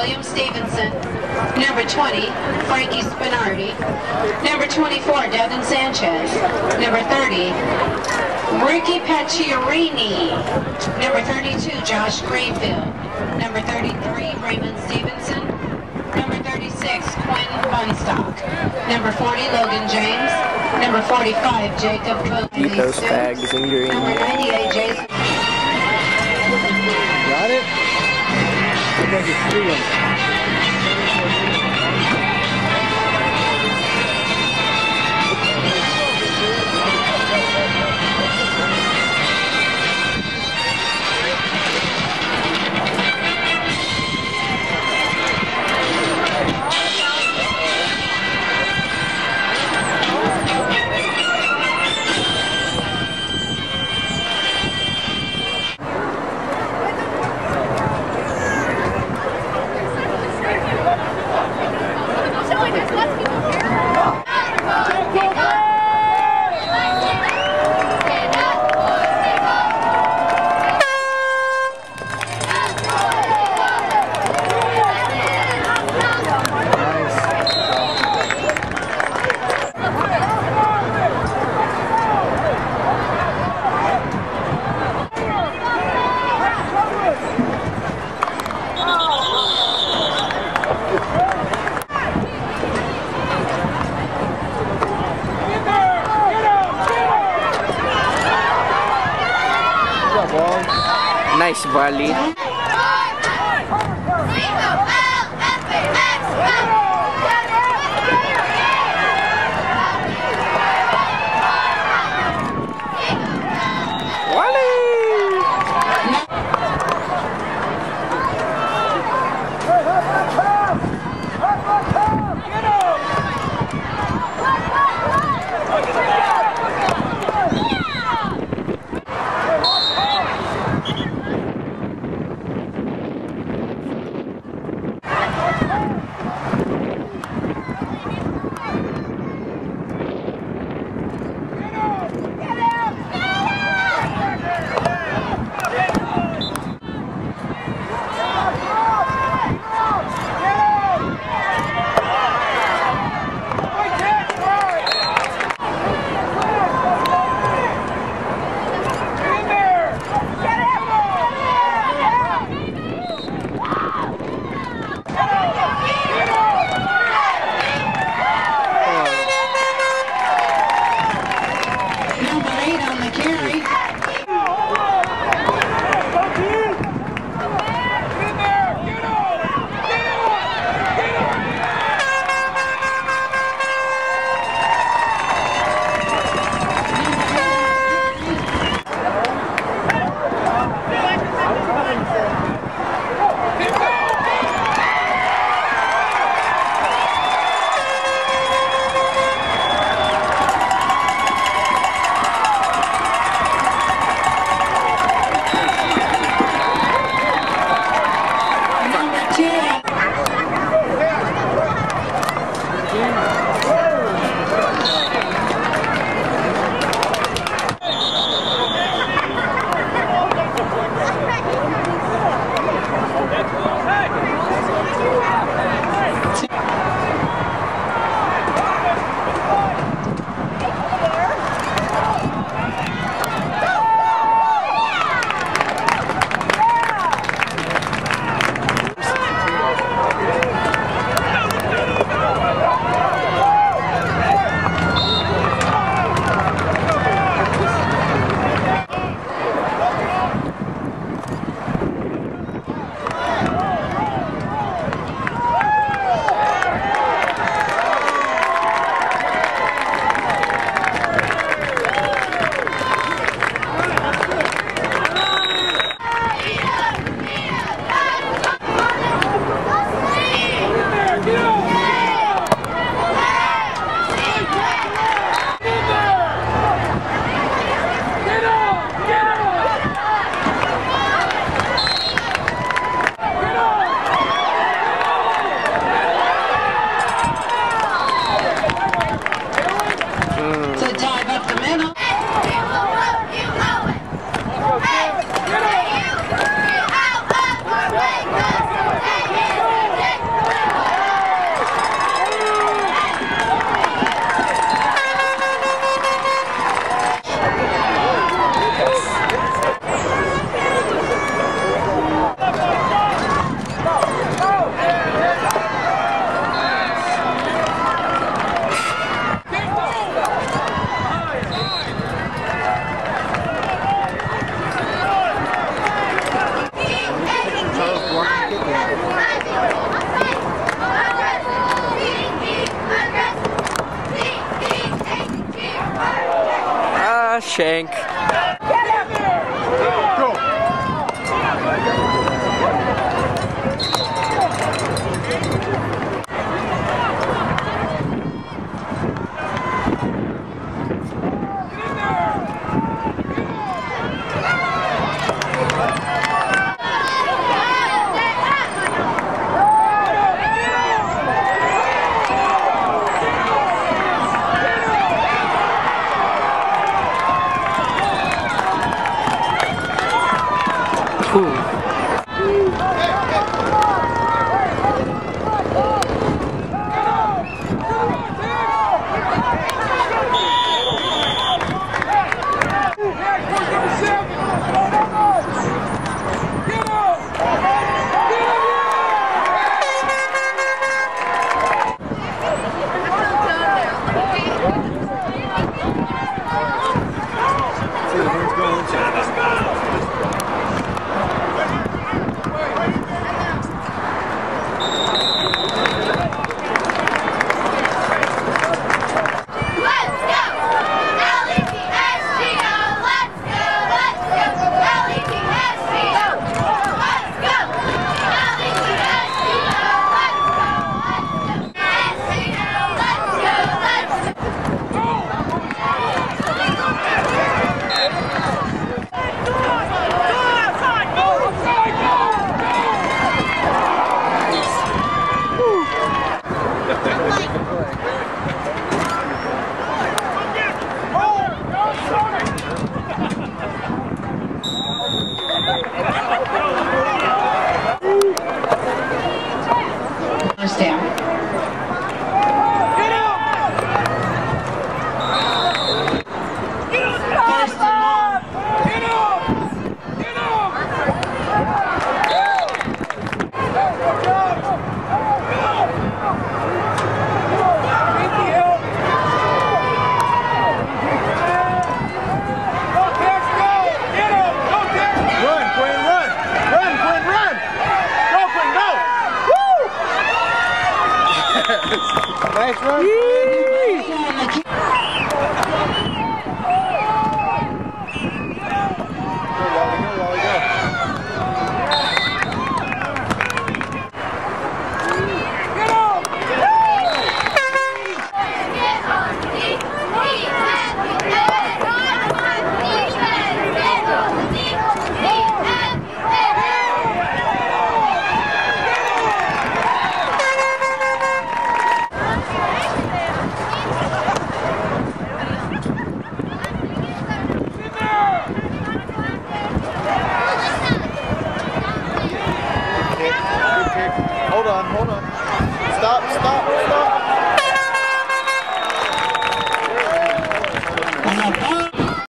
17, William Stevenson. Number 20, Frankie Spinardi. Number 24, Devin Sanchez. Number 30, Ricky Paciorini. Number 32, Josh Greenfield. Number 33, Raymond Stevenson. Number 36, Quinn Funstock. Number 40, Logan James. Number 45, Jacob. Eat those green. Number 98, Jason. Got it? Think it's three болит. to dive up the middle. shank. Let's nice run.